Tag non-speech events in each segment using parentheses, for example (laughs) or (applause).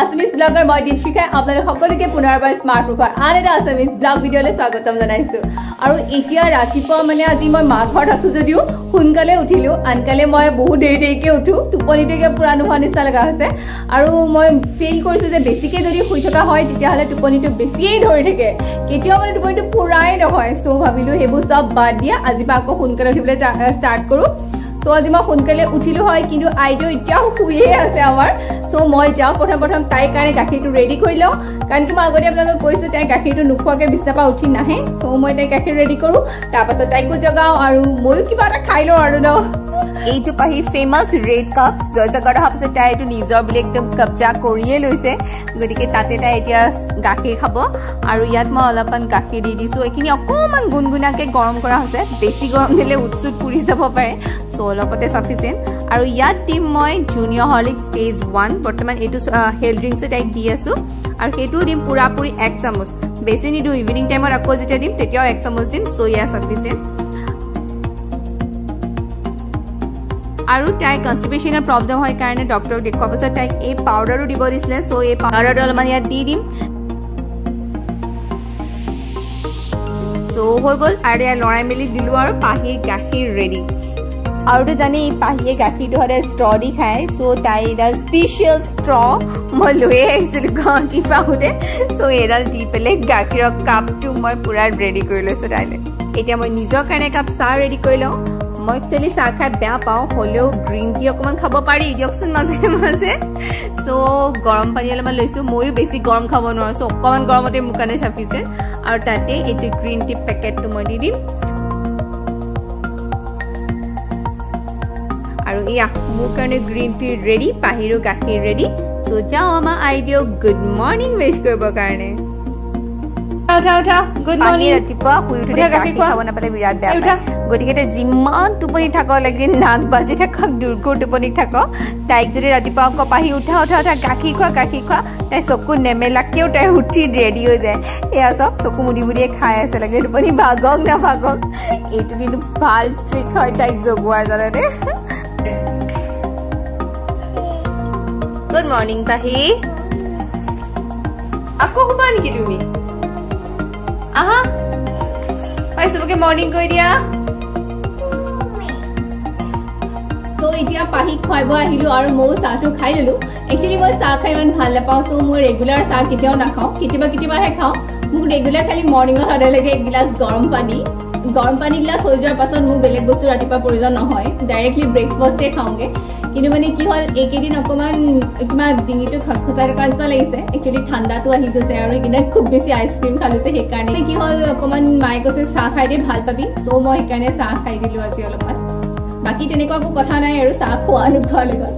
Assamese ব্লগৰ মই দীপশিখাই আপোনালোক সকলোকে পুনৰবাৰ স্মাৰ্ট প্ৰুফৰ আন এটা আছামিজ ব্লগ ভিডিঅ'লৈ স্বাগতম জনাইছোঁ। আৰু এতিয়া ৰাতিপুৱা মানে আজি মই মা ঘৰত আছোঁ যদিও সোনকালে উঠিলোঁ আনকালে মই বহুত দেৰি দেৰিকৈ উঠোঁ টোপনিটোকে পূৰা নোহোৱা নিচিনা লগা হৈছে। আৰু মই ফিল কৰিছোঁ যে বেছিকৈ যদি শুই থকা হয় তেতিয়াহ'লে টোপনিটো বেছিয়েই ধৰি থাকে। কেতিয়াও মানে টোপনিটো পূৰাই নহয়। চ' ভাবিলোঁ সেইবোৰ চব বাদ দিয়া আজিৰ পৰা আকৌ সোনকালে উঠিবলৈ ষ্টাৰ্ট কৰোঁ। চ' আজি মই সোনকালে উঠিলোঁ হয় কিন্তু আইদেউ এতিয়াও শুয়ে আছে আমাৰ। চ' মই যাওঁ প্ৰথম প্ৰথম তাইৰ কাৰণে গাখীৰটো ৰেডি কৰি লওঁ। কাৰণ মই আগতে আপোনালোকক কৈছোঁ তাই গাখীৰটো নোখোৱাকৈ বিচনাৰ পৰা উঠি নাহে চ' মই তাইক গাখীৰ ৰেডি কৰোঁ। তাৰপাছত তাইকো জগাওঁ আৰু ময়ো কিবা এটা খাই লওঁ আৰু ন। এইটো পাহি ফেমাছ ৰেড কাপ জয়জগত অহাৰ পিছত তাই এইটো নিজৰ বুলি একদম কব্জা কৰিয়ে লৈছে। গতিকে তাতে তাই এতিয়া গাখীৰ খাব। আৰু ইয়াত মই অলপমান গাখীৰ দি দিছোঁ। এইখিনি অকণমান গুণগুণাকৈ গৰম কৰা হৈছে। বেছি গৰম দিলে উৎচুত পুৰি যাব পাৰে। চ' অলপতে চাফিচিয়েণ্ট আৰু ইয়াত দিম মই জুনিয়ৰ হৰ্লিক ষ্টেজ ওৱান বৰ্তমান এইটো হেল্থ ড্ৰিংকছে তাইক দি আছোঁ। আৰু সেইটোও দিম পূৰাপূৰি এক চামুচ। বেছি নিদিওঁ ইভিনিং টাইমত আকৌ যেতিয়া দিম তেতিয়াও এক চামুচ দিম চ' ইয়াৰ চাফিচিয়েণ্ট আৰু তাইৰ কনষ্টিপেশ্যনৰ প্ৰব্লেম হয় কাৰণে ডক্টৰক দেখুৱাৰ পাছত তাইক এই পাউডাৰো দিব দিছিলে চ' এই পাউডাৰটো অলপমান ইয়াত দি দিম। চ' হৈ গ'ল আৰু ইয়াত লৰাই মেলি দিলোঁ আৰু পাহিৰ গাখীৰ ৰেডি আৰুতো জানি পাহিয়ে গাখীৰটো সদায় ষ্ট্ৰ দি খায় চ' তাই এডাল স্পেচিয়েল ষ্ট্ৰ মই লৈয়ে আহিছিলোঁ গুৱাহাটী পাওঁতে চ' এইডাল দি পেলাই গাখীৰৰ কাপটো মই পূৰা ৰেডি কৰি লৈছোঁ তাইলৈ এতিয়া মই নিজৰ কাৰণে একাপ চাহ ৰেডি কৰি লওঁ মই একচুৱেলি চাহ খাই বেয়া পাওঁ হ'লেও গ্ৰীণ টি অকণমান খাব পাৰি দিয়কচোন মাজে মাজে চ' গৰম পানী অলপমান লৈছোঁ ময়ো বেছি গৰম খাব নোৱাৰোঁ চ' অকণমান গৰমতে মোৰ কাৰণে চাপিছে আৰু তাতে এইটো গ্ৰীণ টি পেকেটটো মই দি দিম আৰু এয়া মোৰ কাৰণে গ্ৰীণ টি ৰেডি পাহিৰো গাখীৰ ৰেডি চ' যাওঁ আমাৰ আইডিঅ' গুড মৰ্ণিং উইচ কৰিবৰ কাৰণে। উঠা উঠা গুড মৰ্ণিং ৰাতিপুৱা শুই উঠোতে গাখীৰ খাব নাপালে বিৰাট বেয়া পায়। গতিকে তাই যিমান টোপনি থাকক লাগিলে নাক বাজি থাকক দূৰকৈ টোপনি থাকক তাইক যদি ৰাতিপুৱা আকৌ পাহি উঠা উঠা উঠা গাখীৰ খোৱা গাখীৰ খোৱা তাই চকু নেমেলাকেও তাই উঠি ৰেডি হৈ যায়। এয়া চব চকু মুদি মুদিয়ে খাই আছে লাগে টোপনি ভাগক নাভাগক। এইটো কিন্তু ভাল ট্ৰিক হয় তাইক জগোৱাৰ জানানে? গুড মৰ্ণিং পাহি আকৌ শুবা নেকি তুমি আহা পাই চবকে মৰ্ণিং কৰি দিয়া চ' এতিয়া পাহি খুৱাব আহিলোঁ আৰু ময়ো চাহটো খাই ল'লোঁ একচুৱেলি মই চাহ খাই ইমান ভাল নাপাওঁ চ' মই ৰেগুলাৰ চাহ কেতিয়াও নাখাওঁ কেতিয়াবা কেতিয়াবাহে খাওঁ মোক ৰেগুলাৰ খালি মৰ্ণিঙত সদায় লাগে এগিলাচ গৰম পানী গৰম পানী গিলাচ হৈ যোৱাৰ পাছত মোৰ বেলেগ বস্তু ৰাতিপুৱা প্ৰয়োজন নহয়। ডাইৰেক্টলি ব্ৰেকফাষ্টেই খাওঁগৈ। কিন্তু মানে কি হ'ল এইকেইদিন অকণমান কিবা ডিঙিটো খচখচাই থকা নিচিনা লাগিছে। একচুৱেলি ঠাণ্ডাটো আহি গৈছে আৰু এইকেইদিন খুব বেছি আইচক্ৰীম খালোঁ যে সেইকাৰণে। কি হ'ল অকণমান মায়ে কৈছে চাহ খাই দে ভাল পাবি। চ' মই সেইকাৰণে চাহ খাই দিলোঁ আজি অলপমান। বাকী তেনেকুৱা একো কথা নাই আৰু চাহ খোৱা নোখোৱাৰ লগত।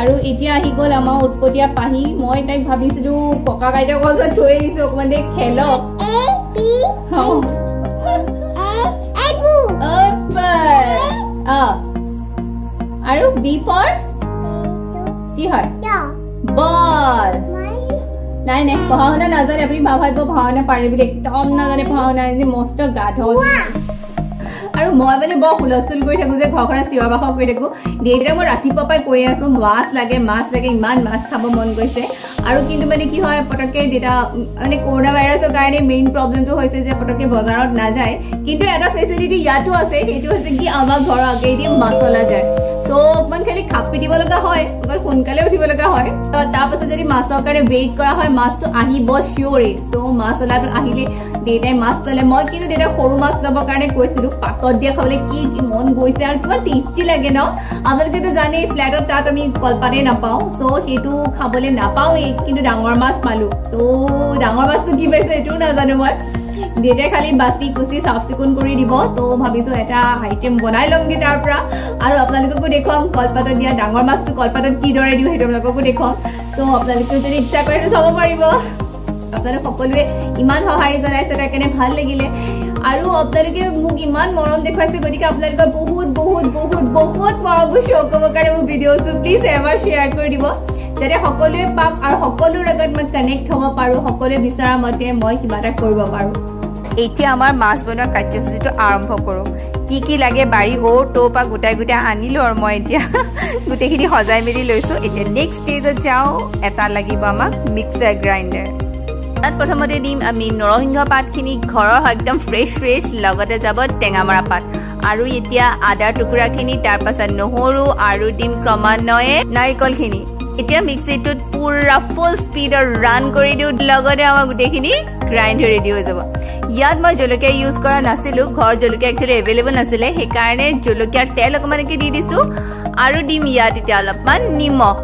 আৰু এতিয়া আহি গ'ল আমাৰ উৎপতীয়া পাহি। মই তাইক ভাবিছিলোঁ ককা আইতাকৰ ওচৰত থৈ আহিছোঁ। অকণমান দেৰি খেলক আৰু বি ফৰ কি হয়? বল। নাই নাই পঢ়া শুনা নাজানে আপুনি ভাবিব শুনা পাৰে বুলি। একদম নাজানে পঢ়া যে মস্ত গাধ আৰু মই মানে বৰ হুলস্থুল কৰি থাকোঁ যে ঘৰখনত চিঞৰ বাখৰ কৰি থাকোঁ। দেউতাক মই ৰাতিপুৱা পৰাই কৈ আছোঁ মাছ লাগে মাছ লাগে ইমান মাছ খাব মন গৈছে। আৰু কিন্তু মানে কি হয় পটককৈ দেউতা মানে কৰোণা ভাইৰাছৰ কাৰণে মেইন প্ৰব্লেমটো হৈছে যে পটককৈ বজাৰত নাযায়। কিন্তু এটা ফেচিলিটি ইয়াতো আছে সেইটো হৈছে কি আমাৰ ঘৰৰ আগেদি মাছলা যায়। চ' অকণমান খালি খাপি দিব লগা হয় অকল সোনকালে উঠিব লগা হয়। তো তাৰপাছত যদি মাছৰ কাৰণে ৱেইট কৰা হয় মাছটো আহিব চিয়'ৰে ত' মাছ ওলাটো আহিলে দেউতাই মাছ ল'লে। মই কিন্তু দেউতাক সৰু মাছ ল'বৰ কাৰণে কৈছিলোঁ পাতত দিয়া খাবলৈ কি মন গৈছে আৰু কিমান টেষ্টি লাগে ন? আপোনালোকেতো জানেই ফ্লেটত তাত আমি কলপাতেই নাপাওঁ। চ' সেইটো খাবলৈ নাপাওঁৱেই কিন্তু ডাঙৰ মাছ পালোঁ। ত' ডাঙৰ মাছটো কি পাইছে সেইটোও নাজানো মই। দেউতাই খালি বাচি কুচি চাফ চিকুণ কৰি দিব। ত' ভাবিছোঁ এটা আইটেম বনাই ল'মগৈ তাৰ পৰা। আৰু আপোনালোককো দেখুৱাম কলপাতত দিয়া ডাঙৰ মাছটো কলপাতত কিদৰে দিওঁ সেইটো আপোনালোককো দেখুৱাম। চ' আপোনালোকেও যদি ইচ্ছা কৰে চাব পাৰিব। আপোনালোক সকলোৱে ইমান সঁহাৰি জনাইছে তাৰ কাৰণে ভাল লাগিলে। আৰু আপোনালোকে মোক ইমান মৰম দেখুৱাইছে গতিকে আপোনালোকৰ বহুত বহুত বহুত বহুত মৰমবোৰ শ্ব' কৰিবৰ কাৰণে মোৰ ভিডিঅ'টো প্লিজ এবাৰ শ্বেয়াৰ কৰি দিব যাতে সকলোৱে পাওক আৰু সকলোৰ লগত মই কানেক্ট হ'ব পাৰোঁ সকলোৱে বিচৰা মতে মই কিবা এটা কৰিব পাৰোঁ। এতিয়া আমাৰ মাছ বনোৱা কাৰ্যসূচীটো আৰম্ভ কৰোঁ। কি কি লাগে বাৰী অ' ট'ৰ পৰা গোটাই গোটাই আনিলোঁ আৰু মই এতিয়া। (laughs) গোটেইখিনি সজাই মেলি লৈছোঁ। এতিয়া নেক্সট ষ্টেজত যাওঁ এটা লাগিব আমাক মিক্সাৰ গ্ৰাইণ্ডাৰ তাত প্ৰথমতে দিম আমি নৰসিংহ পাতখিনি ঘৰৰ একদম ফ্ৰেছ ফ্ৰেছ লগতে যাব টেঙামৰা পাত। আৰু এতিয়া আদাৰ টুকুৰাখিনি তাৰ পাছত নহৰু আৰু দিম ক্ৰমান্বয়ে নাৰিকলখিনি। এতিয়া মিক্সিটোত পুৰা ফুল স্পীডত ৰান কৰি দিওঁ লগতে আমাৰ গোটেইখিনি গ্ৰাইণ্ড ৰেডি হৈ যাব। ইয়াত মই জলকীয়া ইউজ কৰা নাছিলোঁ ঘৰৰ জলকীয়া একচুৱেলি এভেইলেবল নাছিলে সেইকাৰণে জলকীয়াৰ তেল অকণমানকৈ দি দিছোঁ। আৰু দিম ইয়াত এতিয়া অলপমান নিমখ।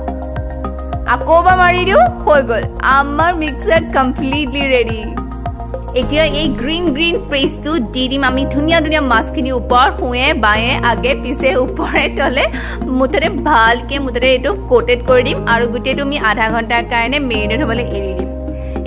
আকৌ এবাৰ মাৰি দিওঁ হৈ গ'ল। আমাৰ মিক্সাৰ কমপ্লিটলি ৰেডি এতিয়া এই গ্ৰীণ গ্ৰীণ পেষ্টটো দি দিম। আমি ধুনীয়া ধুনীয়া মাছখিনি ওপৰত শুৱে বায়ে আগে পিছে ওপৰে তলে মুঠতে ভালকে মুঠতে এইটো কোটেড কৰি দিম আৰু গোটেইটো আমি আধা ঘণ্টাৰ কাৰণে মেৰিনেট হ'বলৈ এৰি দিম।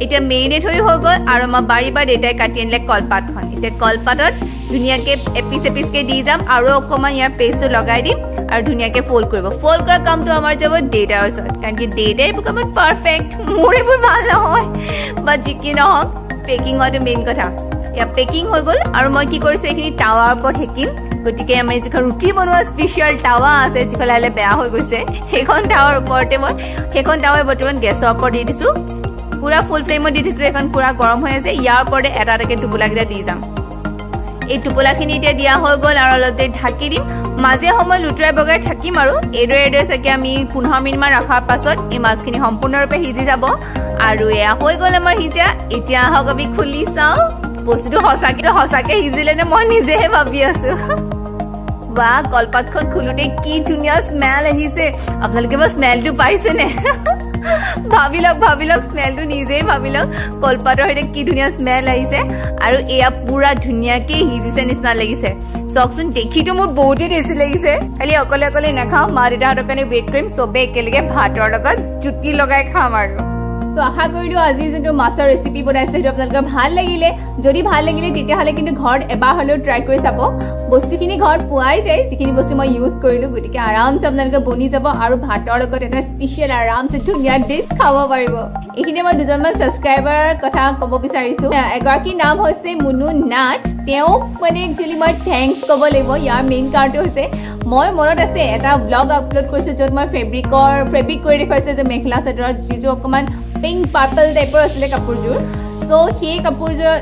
এতিয়া মেৰিনেট হৈ হৈ গ'ল আৰু আমাৰ বাৰী বা দেউতাই কাটি আনিলে কলপাতখন। এতিয়া কলপাতত ধুনীয়াকৈ এপিচ এপিচকৈ দি যাম আৰু অকণমান ইয়াৰ পেষ্টটো লগাই দিম। আৰু ধুনীয়াকৈ ফ'ল্ড কৰিব ফ'ল্ড কৰা কামটো আমাৰ যাব দেউতাৰ ওচৰত কাৰণ কি দেউতাই এইবোৰ কামত পাৰফেক্ট মোৰ এইবোৰ ভাল নহয় বা যি কি নহওক পেকিং হোৱাটো মেইন কথা। ইয়াত পেকিং হৈ গ'ল। আৰু মই কি কৰিছোঁ এইখিনি টাৱাৰ ওপৰত শিকিম গতিকে আমি যিখন ৰুটি বনোৱা স্পেচিয়েল টাৱা আছে যিখন লাহে লাহে বেয়া হৈ গৈছে সেইখন টাৱাৰ ওপৰতে মই সেইখন টাৱাই বৰ্তমান গেছৰ ওপৰত দি দিছোঁ। পুৰা ফুল ফ্লেমত দি দিছিলোঁ এইখন পুৰা গৰম হৈ আছে। ইয়াৰ ওপৰতে এটা এটাকৈ টোপোলাকেইটা দি যাম। এই টোপোলাখিনি এতিয়া দিয়া হৈ গ'ল আৰু অলপ দেৰি ঢাকি দিম। মাজে সময় লুতুৰাই বগাই থাকিম আৰু এইদৰে এইদৰে চাগে আমি পোন্ধৰ মিনিটমান ৰখাৰ পাছত এই মাছখিনি সম্পূৰ্ণৰূপে সিজি যাব। আৰু এয়া হৈ গ'ল আমাৰ সিজা। এতিয়া আহক আমি খুলি চাওঁ। বস্তুটো সঁচাকৈ সঁচাকৈ সিজিলে নে মই নিজেহে ভাবি আছো। বা কলপাতখন খোলোতে কি ধুনীয়া স্মেল আহিছে। আপোনালোকে বা স্মেলটো পাইছেনে? ভাবি লওক ভাবি লওক স্মেলটো নিজেই ভাবি লওক কলপাতৰ সৈতে কি ধুনীয়া স্মেল আহিছে। আৰু এয়া পুৰা ধুনীয়াকে সিজিছে নিচিনা লাগিছে। চাওকচোন দেখিতো মোৰ বহুতেই টেষ্টি লাগিছে। খালি অকলে অকলে নাখাওঁ। মা দেউতাহঁতৰ কাৰণে ৱেইট কৰিম। চবে একেলগে ভাতৰ লগত জুতি লগাই খাম আৰু। চ' আশা কৰিলোঁ আজি যোনটো মাছৰ ৰেচিপি বনাইছে সেইটো আপোনালোকৰ ভাল লাগিলে। যদি ভাল লাগিলে তেতিয়াহ'লে কিন্তু ঘৰত এবাৰ হ'লেও ট্ৰাই কৰি চাব। বস্তুখিনি ঘৰত পোৱাই যায় যিখিনি বস্তু মই ইউজ কৰিলোঁ গতিকে আৰামছে আপোনালোকে বনি যাব আৰু ভাতৰ লগত এটা স্পেচিয়েল আৰামছে ধুনীয়া ডিছ খাব পাৰিব। এইখিনিয়ে মই দুজনমান ছাবস্ক্ৰাইবাৰৰ কথা ক'ব বিচাৰিছোঁ। এগৰাকীৰ নাম হৈছে মুনু নাথ। তেওঁক মানে একচুৱেলি মই থেংকছ ক'ব লাগিব। ইয়াৰ মেইন কাৰণটো হৈছে মই মনত আছে এটা ব্লগ আপলোড কৰিছোঁ য'ত মই ফেব্ৰিকৰ ফেব্ৰিক কৰি দেখুৱাইছোঁ যে মেখেলা চাদৰত যিটো অকণমান পিংক পাৰ্পল টাইপৰ আছিলে কাপোৰযোৰ চ' সেই কাপোৰযোৰ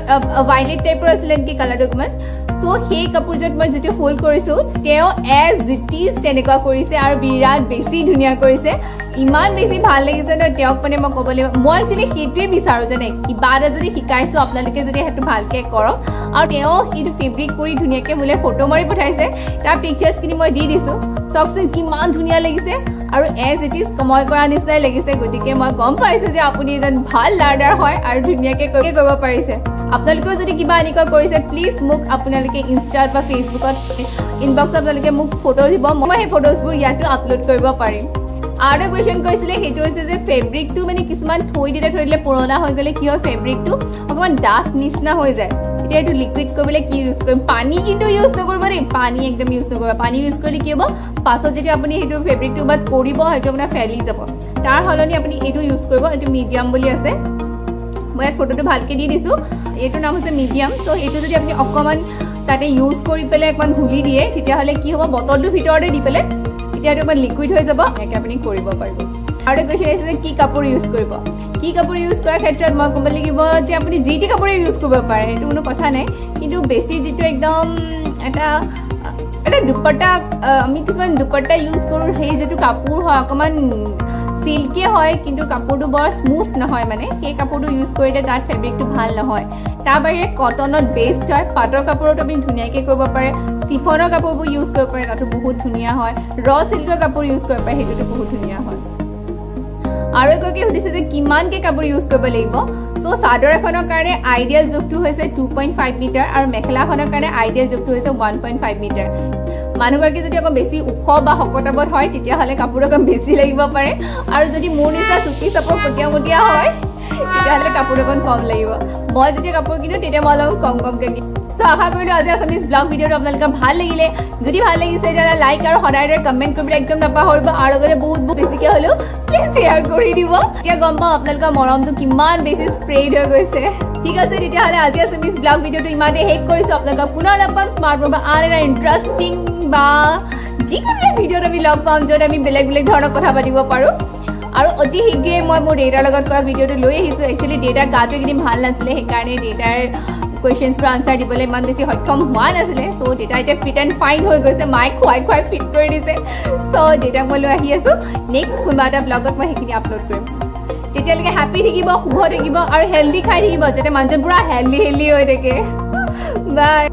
ভাইলেট টাইপৰ আছিলে নেকি কালাৰটো অকণমান চ' সেই কাপোৰযোৰত মই যিটো ফ'ল্ড কৰিছোঁ তেওঁ এজ ইট ইজ তেনেকুৱা কৰিছে আৰু বিৰাট বেছি ধুনীয়া কৰিছে ইমান বেছি ভাল লাগিছে ন তেওঁক মানে মই ক'ব লাগিব মই একচুৱেলি সেইটোৱে বিচাৰোঁ যেনে কিবা এটা যদি শিকাইছোঁ আপোনালোকে যদি সেইটো ভালকৈ কৰক আৰু তেওঁ সেইটো ফেব্ৰিক কৰি ধুনীয়াকৈ মোলৈ ফটো মাৰি পঠাইছে তাৰ পিকচাৰ্ছখিনি মই দি দিছোঁ চাওকচোন কিমান ধুনীয়া লাগিছে আৰু এজ ইট ইজ মই কৰা নিচিনাই লাগিছে। গতিকে মই গম পাইছোঁ যে আপুনি এজন ভাল লাৰ্ণাৰ হয় আৰু ধুনীয়াকৈ কৰিব পাৰিছে। আপোনালোকেও যদি কিবা এনেকুৱা কৰিছে প্লিজ মোক আপোনালোকে ইনষ্টাত বা ফেচবুকত ইনবক্স আপোনালোকে মোক ফটো দিব। মই সেই ফটোজবোৰ ইয়াতো আপলোড কৰিব পাৰিম। আৰু কুৱেশ্যন কৰিছিলে সেইটো হৈছে যে ফেব্ৰিকটো মানে কিছুমান থৈ দিলে থৈ দিলে পুৰণা হৈ গ'লে কি হয় ফেব্ৰিকটো অকণমান ডাঠ নিচিনা হৈ যায়। এতিয়া এইটো লিকুইড কৰিবলৈ কি ইউজ কৰিম? পানী কিন্তু ইউজ নকৰিব দেই পানী একদম ইউজ নকৰিব। পানী ইউজ কৰিলে কি হ'ব? পাছত যেতিয়া আপুনি সেইটো ফেব্ৰিকটো বাদ কৰিব সেইটো আপোনাৰ ফেলি যাব। তাৰ সলনি আপুনি এইটো ইউজ কৰিব এইটো মিডিয়াম বুলি আছে। মই ইয়াত ফটোটো ভালকৈ দি দিছোঁ। এইটোৰ নাম হৈছে মিডিয়াম চ' এইটো যদি আপুনি অকণমান তাতে ইউজ কৰি পেলাই অকণমান ঘূলি দিয়ে তেতিয়াহ'লে কি হ'ব? বটলটোৰ ভিতৰতে দি পেলাই তেতিয়া এইটো অকণমান লিকুইড হৈ যাব এনেকৈ আপুনি কৰিব পাৰিব। আৰু এটা কুৱেশ্যন আহিছে যে কি কাপোৰ ইউজ কৰিব? কি কাপোৰ ইউজ কৰাৰ ক্ষেত্ৰত মই ক'ব লাগিব যে আপুনি যি টি কাপোৰে ইউজ কৰিব পাৰে সেইটো কোনো কথা নাই। কিন্তু বেছি যিটো একদম এটা এটা দুপট্টা আমি কিছুমান দুপট্টা ইউজ কৰোঁ সেই যিটো কাপোৰ হয় অকণমান চিল্কিয়ে হয় কিন্তু কাপোৰটো বৰ স্মুথ নহয় মানে। সেই কাপোৰটো ইউজ কৰিলে তাত ফেব্ৰিকটো ভাল নহয়। তাৰ বাহিৰে কটনত বেষ্ট হয় পাটৰ কাপোৰতো আপুনি ধুনীয়াকৈ কৰিব পাৰে চিফনৰ কাপোৰবোৰ ইউজ কৰিব পাৰে তাতো বহুত ধুনীয়া হয়। ৰ চিল্কৰ কাপোৰ ইউজ কৰিব পাৰে সেইটোতো বহুত ধুনীয়া হয়। আৰু এগৰাকী সুধিছে যে কিমানকৈ কাপোৰ ইউজ কৰিব লাগিব। চ' চাদৰ এখনৰ কাৰণে আইডিয়েল জোখটো হৈছে টু পইণ্ট ফাইভ মিটাৰ আৰু মেখেলাখনৰ কাৰণে আইডিয়েল জোখটো হৈছে ওৱান পইণ্ট ফাইভ মিটাৰ মানুহগৰাকী যদি অকণ বেছি ওখ বা শকতাবত হয় তেতিয়াহ'লে কাপোৰ অকণ বেছি লাগিব পাৰে। আৰু যদি মোৰ নিচিনা চুপি চাপৰ মটীয়া হয় তেতিয়াহ'লে কাপোৰ অকণ কম লাগিব। মই যেতিয়া কাপোৰ কিনো তেতিয়া মই অলপ কম কমকৈ কিনো। চ' আশা কৰিলোঁ আজি আছামিজ ব্লগ ভিডিঅ'টো আপোনালোকে ভাল লাগিলে। যদি ভাল লাগিছে তেতিয়াহ'লে লাইক আৰু সদায় কমেণ্ট কৰিবলৈ একদম নাপাহৰিব আৰু লগতে বহুত বেছিকৈ হ'লেও প্লিজ শ্বেয়াৰ কৰি দিব। এতিয়া গম পাওঁ আপোনালোকৰ মৰমটো কিমান বেছি স্প্ৰেড হৈ গৈছে। ঠিক আছে তেতিয়াহ'লে আজি আছামিজ ব্লগ ভিডিঅ'টো ইমানেই শেষ কৰিছোঁ। আপোনালোকক পুনৰ লগ পাম স্মাৰ্টফোন বা আন এটা ইণ্টাৰেষ্টিং বা যিকোনো এটা ভিডিঅ'ত আমি লগ পাম য'ত আমি বেলেগ বেলেগ ধৰণৰ কথা পাতিব পাৰোঁ। আৰু অতি শীঘ্ৰে মই মোৰ দেউতাৰ লগত কৰা ভিডিঅ'টো লৈ আহিছোঁ। একচুৱেলি দেউতাৰ গাটো এইকেইদিন ভাল নাছিলে সেইকাৰণে দেউতাৰ কুৱেশ্যনছবোৰ আনচাৰ দিবলৈ ইমান বেছি সক্ষম হোৱা নাছিলে। চ' দেউতা এতিয়া ফিট এণ্ড ফাইন হৈ গৈছে। মায়ে খুৱাই খুৱাই ফিট কৰি দিছে। চ' দেউতাক মই লৈ আহি আছোঁ। নেক্সট কোনোবা এটা ব্লগত মই সেইখিনি আপলোড কৰিম। তেতিয়ালৈকে হেপী থাকিব শুভ থাকিব আৰু হেল্ডি খাই থাকিব যাতে মানুহজন পূৰা হেল্ডি হেল্ডি হৈ থাকে। বাই